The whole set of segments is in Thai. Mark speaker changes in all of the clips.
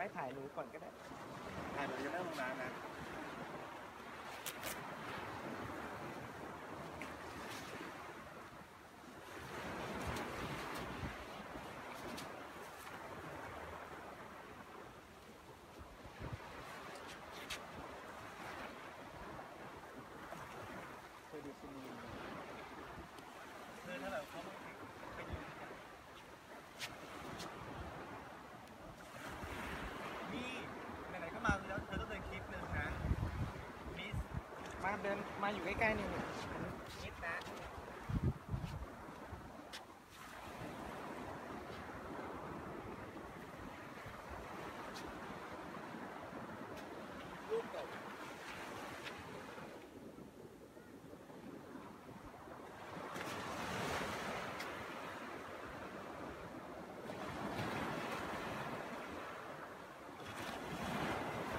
Speaker 1: ไปถ่ายหนูก่อนก็ได้
Speaker 2: ถ่ายหนูจะเริ่มลงน้ำนะ
Speaker 1: เคยดูซีรีส์
Speaker 2: คือถ้าแบบเขาไปยืนนี่ไหนๆก็มาแล้วเธอต้องเดินคลิปหนึ่งนะมิส
Speaker 1: มาเดินมาอยู่ใกล้ๆนี่
Speaker 2: มิสนะรูปตก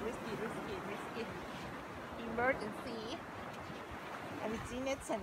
Speaker 1: วิสกี้วิสกี้วิสกี้ emergency อันนี้จีเน็ตฉั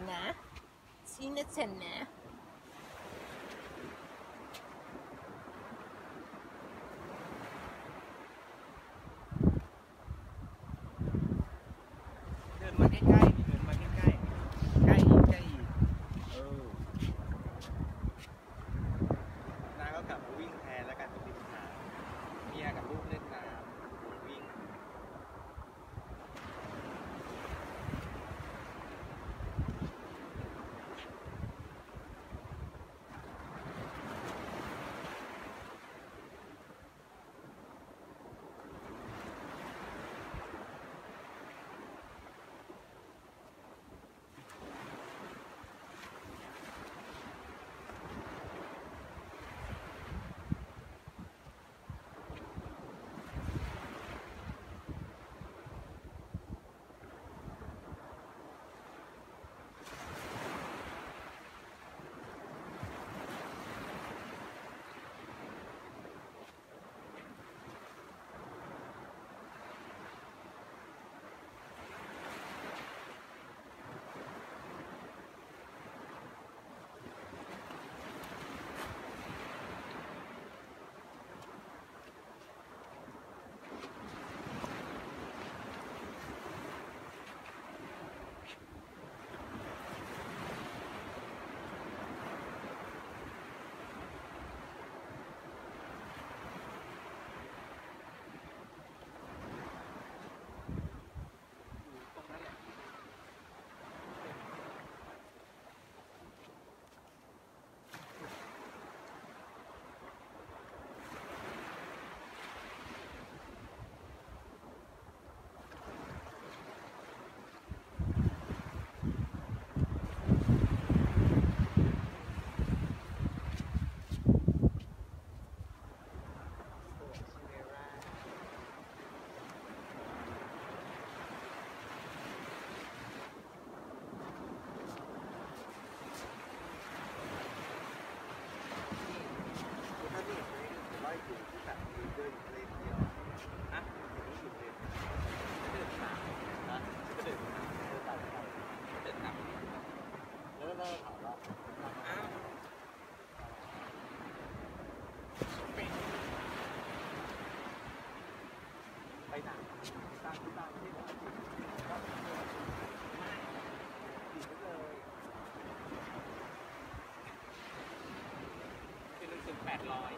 Speaker 2: แบบเดินเลนเดียวนะอยู่เลนเดินตามนะก็เดินตามเดินตามเดินตามแล้วก็ถามว่าอ้าวไปไหนตามที่ตามที่ไหนก็ไม่อยู่เลยคือหนึ่งถึงแปดร้อย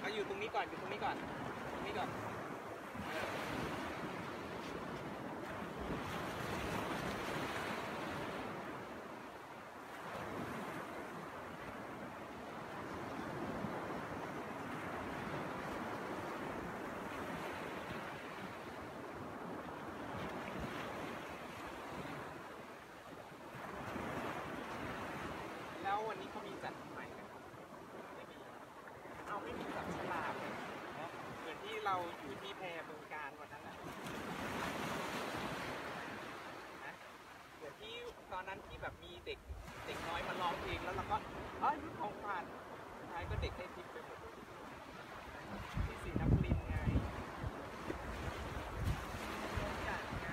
Speaker 2: เอาอยู่ ตรงนี้ก่อนอยู่ตรงนี้ก่อนตรงนี้ก่อนแล้ววันนี้เขามีจัดใหม่ไหมครับไม่มีเอาไม่มีจับฉลา ที่เราอยู่ที่แพรเมืองการวันนั้นนะนะเดี๋ยวที่ตอนนั้นที่แบบมีเด็กเด็กน้อยมาร้องเพลงแล้วเราก็เอ้ยยุทของผ่านสุดท้ายก็เด็กได้ทิปไปหมดเลยที่ศรีนครินทร์ไงทุกอย่างไง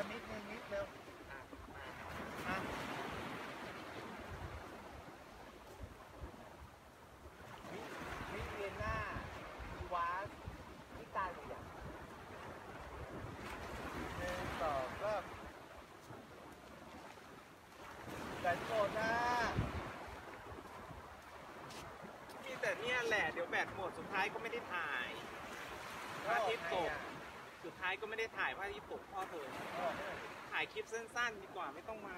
Speaker 3: กันนิดนึงนิดเร็วอะมาอะวิวิเวียนหน้าอีวาสนี่ตายหรือยังหนึ่งสองเริ่มกันโกดนะ
Speaker 2: มีแต่ เนี่ยแหละเดี๋ยวแบตหมดสุดท้ายก็ไม่ได้ถ่ายพระอาทิตย์ตกสุดท้ายก็ไม่ได้ถ่ายพระอาทิตย์ตกพ่อเธอถ่ายคลิปสั้นๆดีกว่าไม่ต้องมา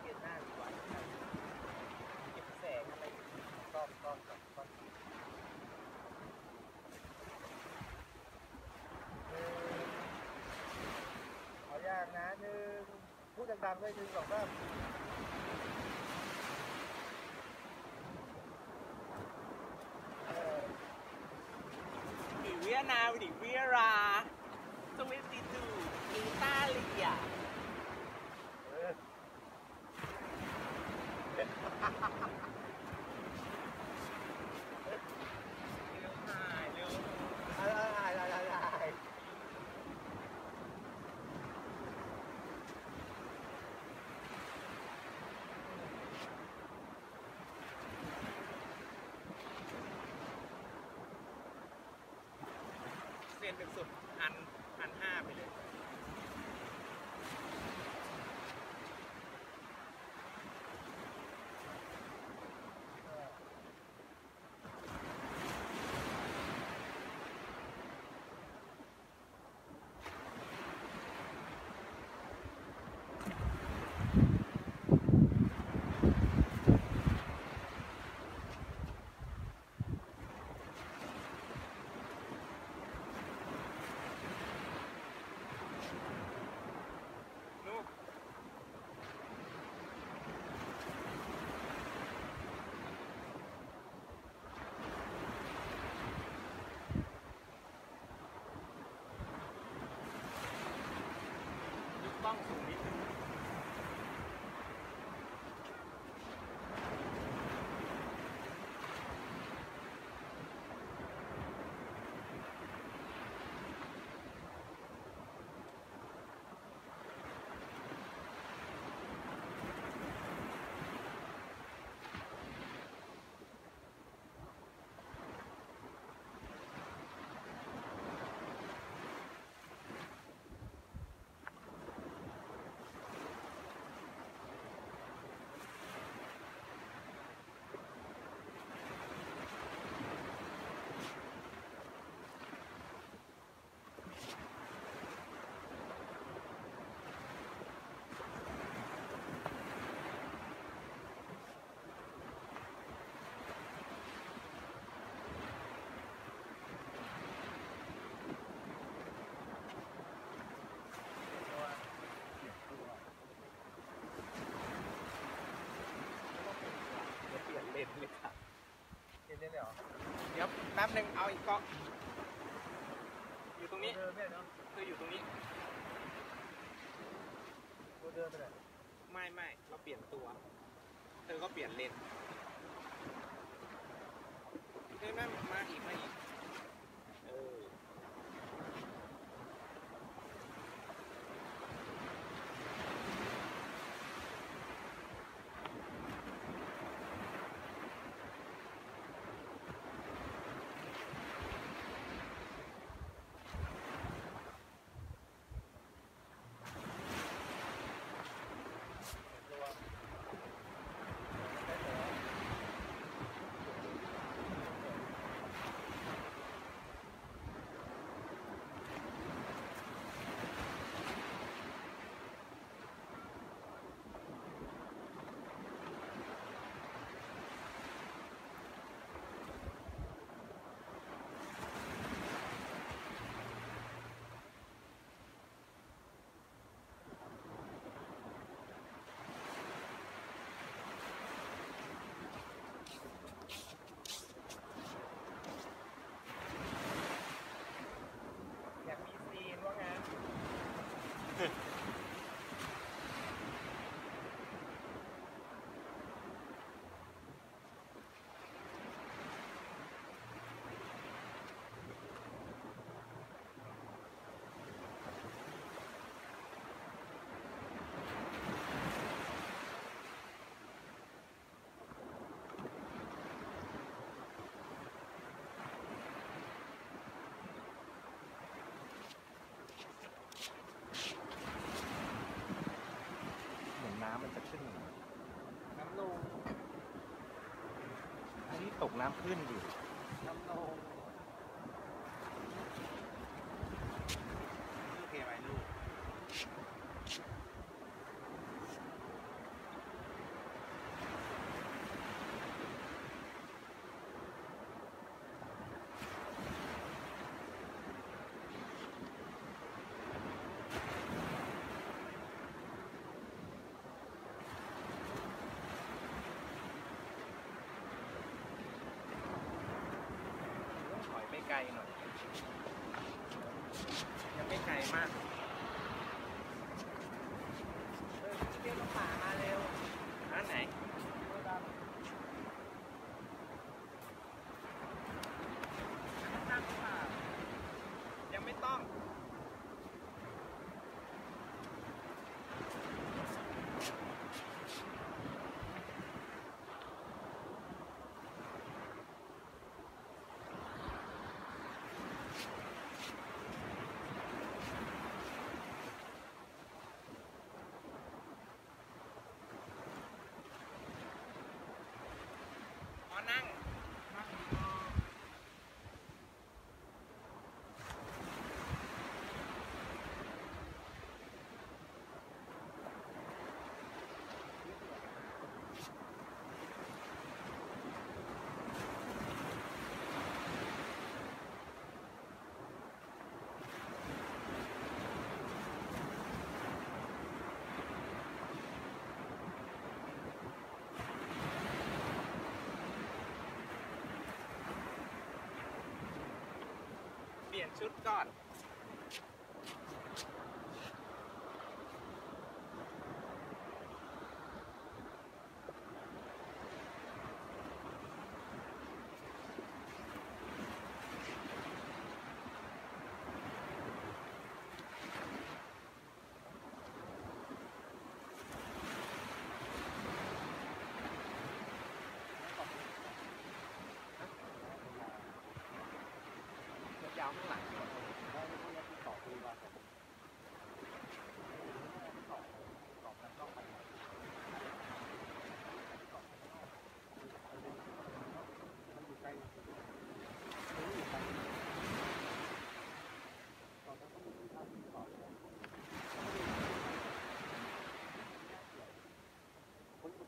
Speaker 3: เปลี่ยนหน้าดีกว่าเก็บแสงอะไรกล้องกล้องกล้องกล้องหนึ่งขอยากนะหนึ่งูดดังๆด้วยหนึ่งสองสามหนีเวีย
Speaker 2: นาบิเวีย
Speaker 3: ราสวิตติดูอิตาลีออ
Speaker 2: เร็วถ่ายเร็ว
Speaker 3: อะไรอะไรอะไรอะไร
Speaker 2: เซ็ นเป็นสุดพันพันห้าไปเลย ลูก ย กกล้องสูงนิดนึงเปลี่ยนเลนส์เลยค่ะ
Speaker 3: เห็นได้เลยเหรอ
Speaker 2: เดี๋ยวแป๊บหนึ่งเอาอีกกล้องอยู่ตรงนี้
Speaker 3: เดิมเนี่ยเนาะ
Speaker 2: เธออยู่ตรงนี้
Speaker 3: ตัวเดิมไปไหน
Speaker 2: ไม่ไม่เราเปลี่ยนตัวเธอก็เปลี่ยนเลนส์เฮ้ยแม่มาอีกมาอีก
Speaker 3: ต
Speaker 2: กน้ำขึ้นดิน้ำลงโอเคไหมลูก ต้องถอย ไม่ไกลหน่อยยังไม่ไกลมาก
Speaker 3: เออเรียกน้องหมามาเร็ว
Speaker 2: ร้านไหน
Speaker 3: นั่งหรือเปล่ายังไม่ต้อง อ๋อนั่ง นั่ง ลี่ยนชุดก่อน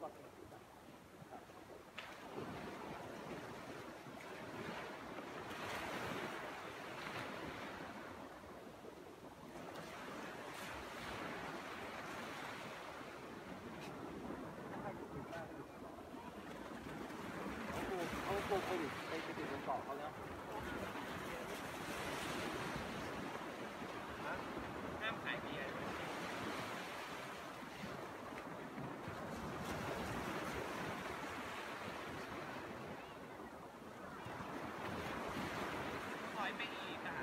Speaker 4: เขาโกงโควิดไปไปติดบนเกาะเขาแล้ว
Speaker 3: ห้ามขายเบียร์ถอยไปอีกอะ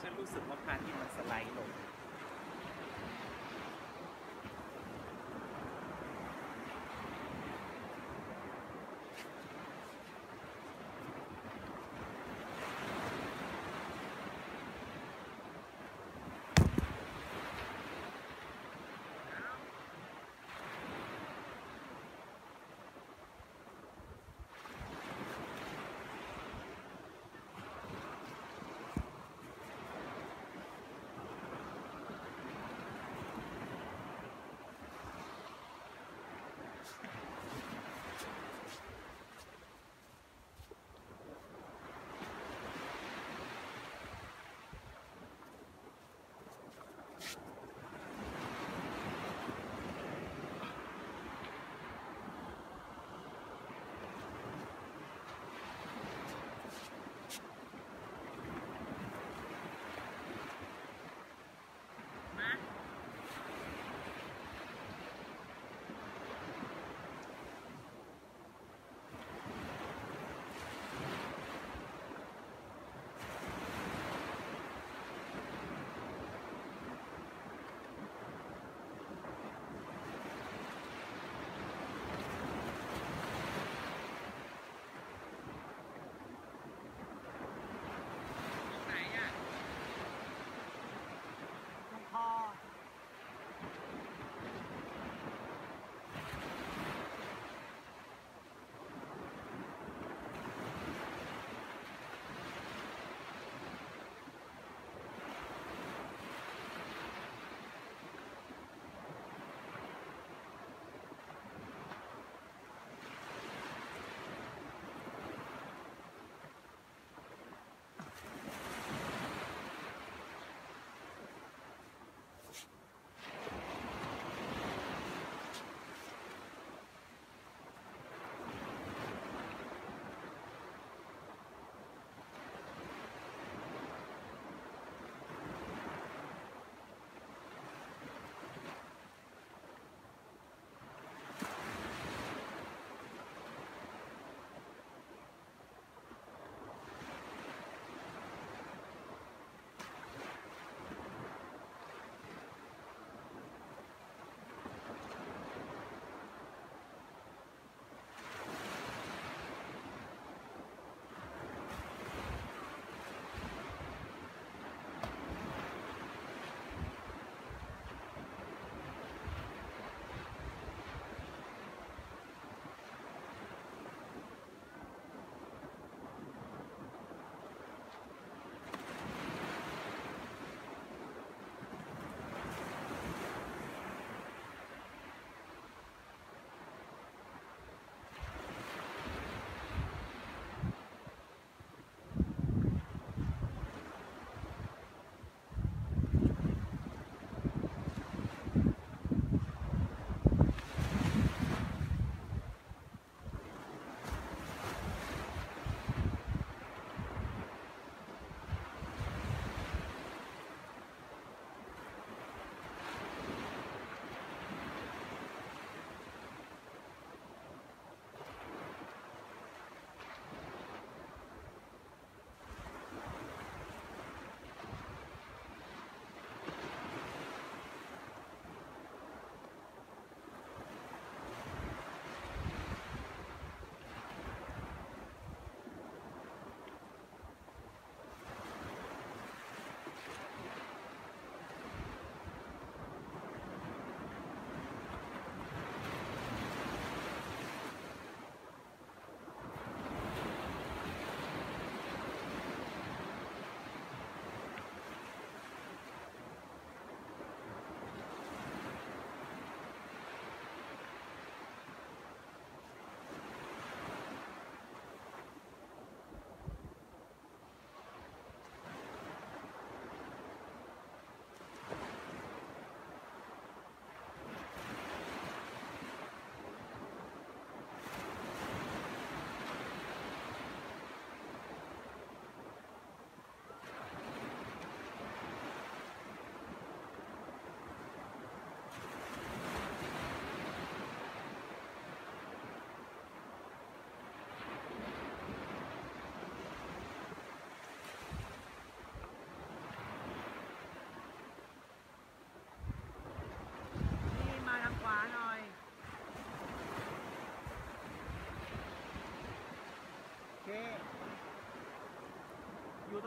Speaker 2: ฉัน รู้สึกว่าพาที่มันสไลด์ลง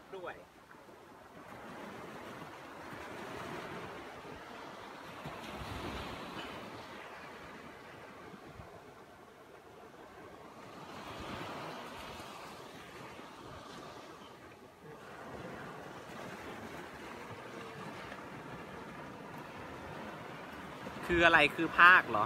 Speaker 3: คด้วยคืออะไรคือภาคเหรอ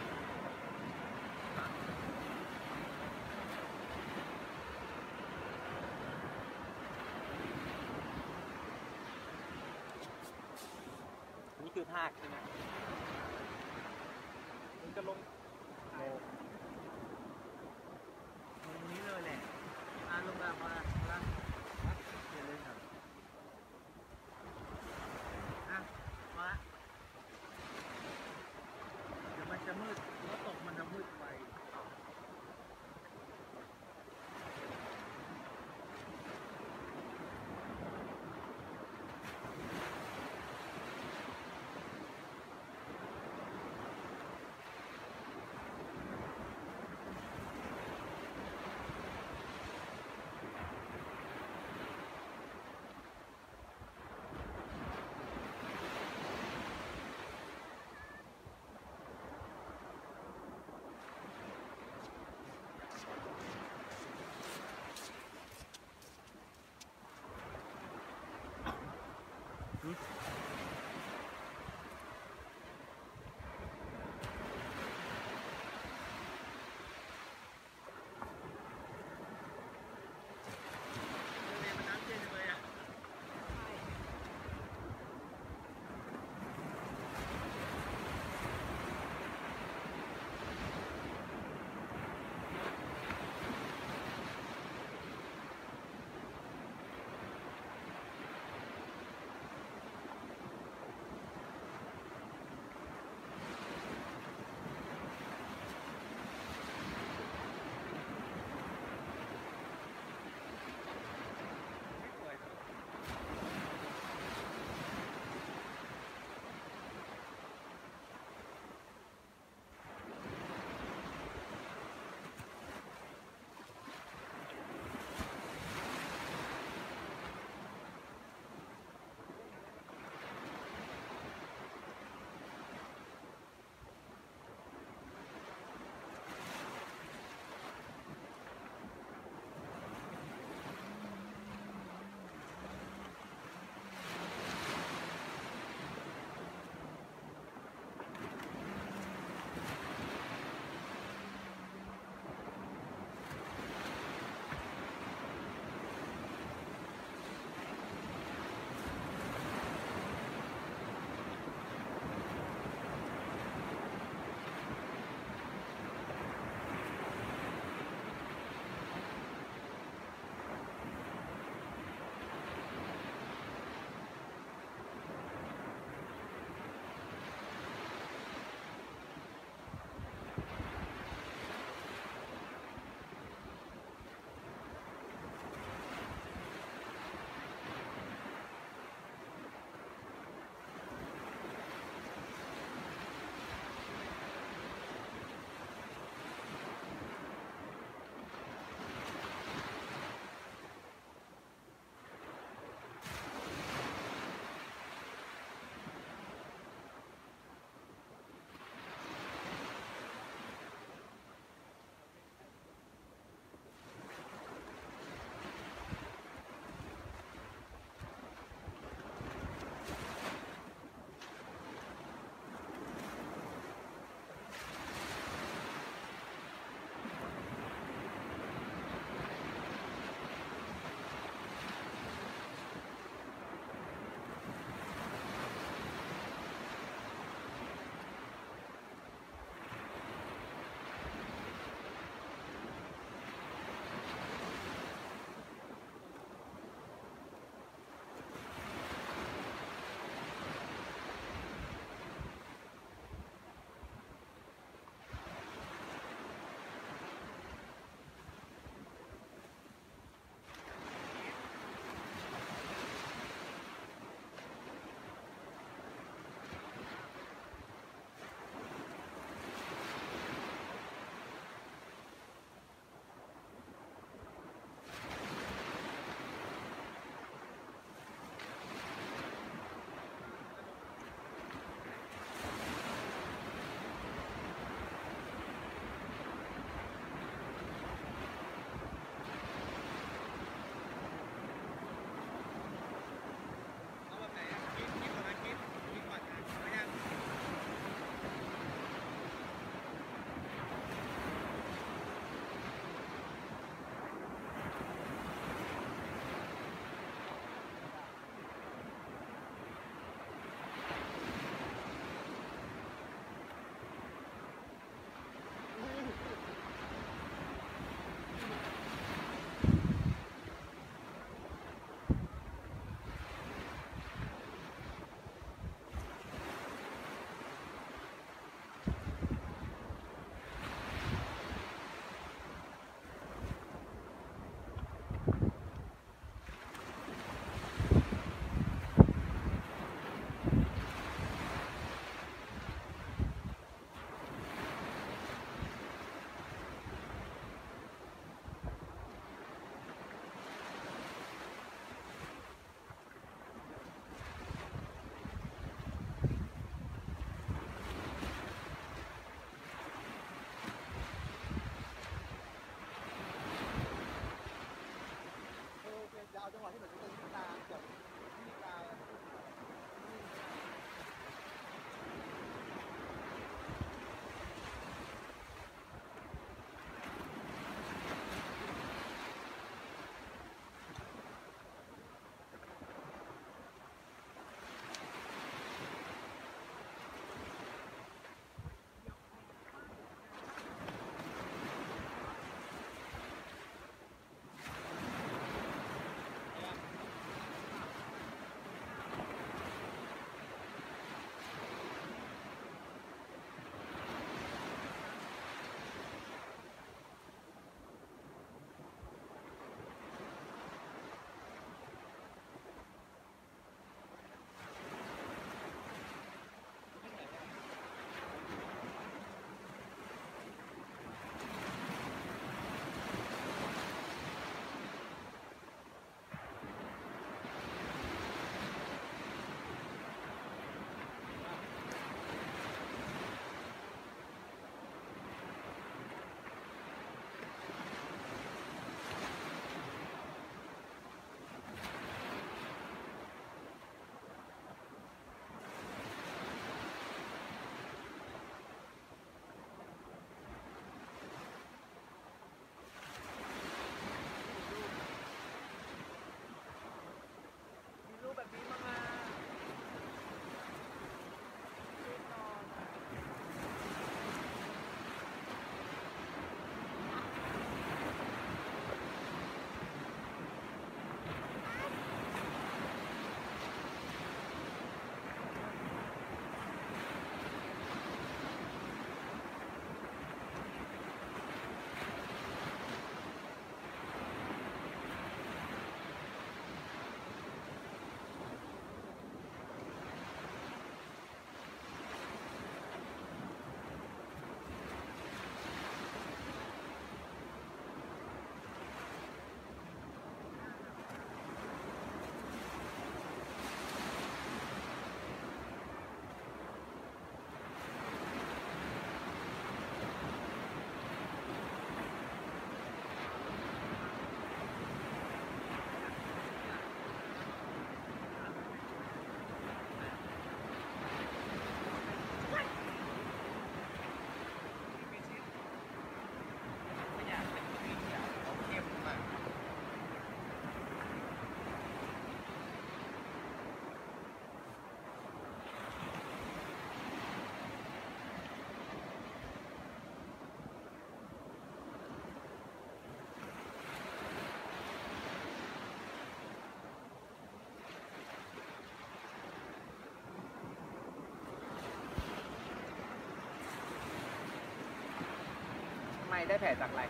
Speaker 2: ได้
Speaker 3: แผลจากอะไร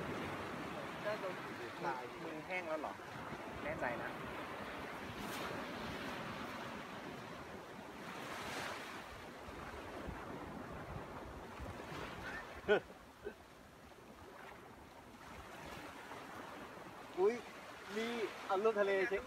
Speaker 2: ได้โดนผีตาย
Speaker 3: มือแห้งแล้วเหรอ แน่ใจนะ
Speaker 2: อุ้ยนี่เอาลูกทะเลเช็ค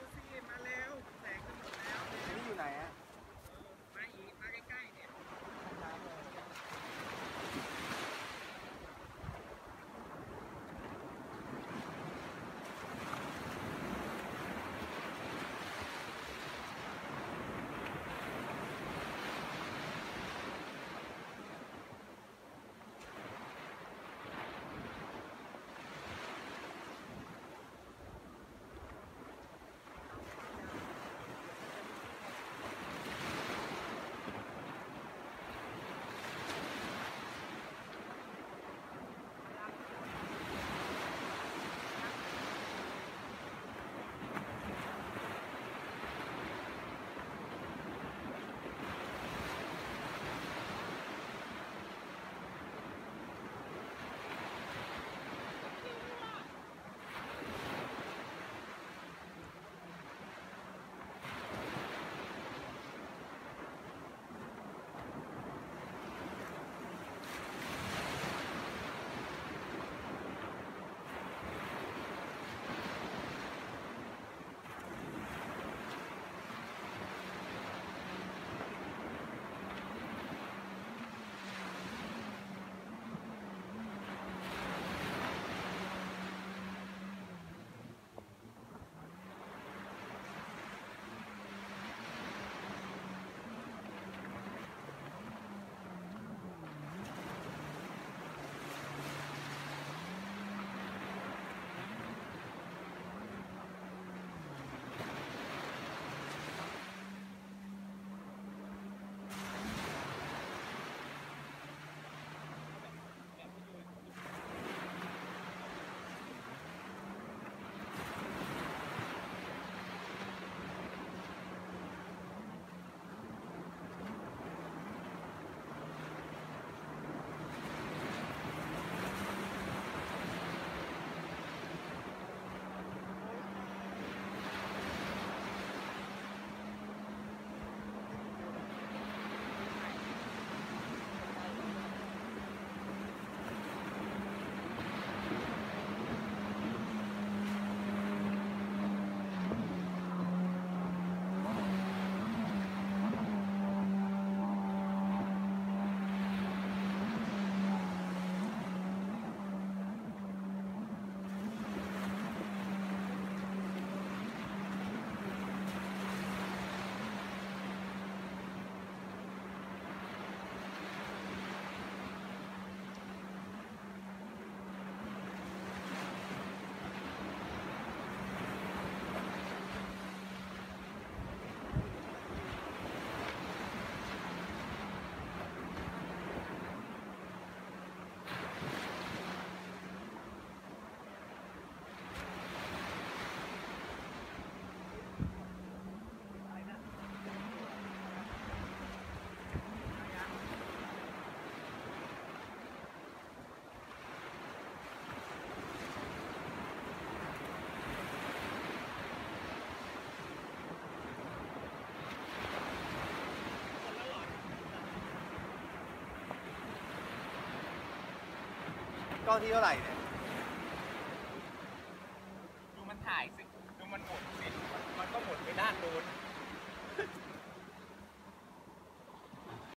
Speaker 3: ก้
Speaker 2: อนที่เ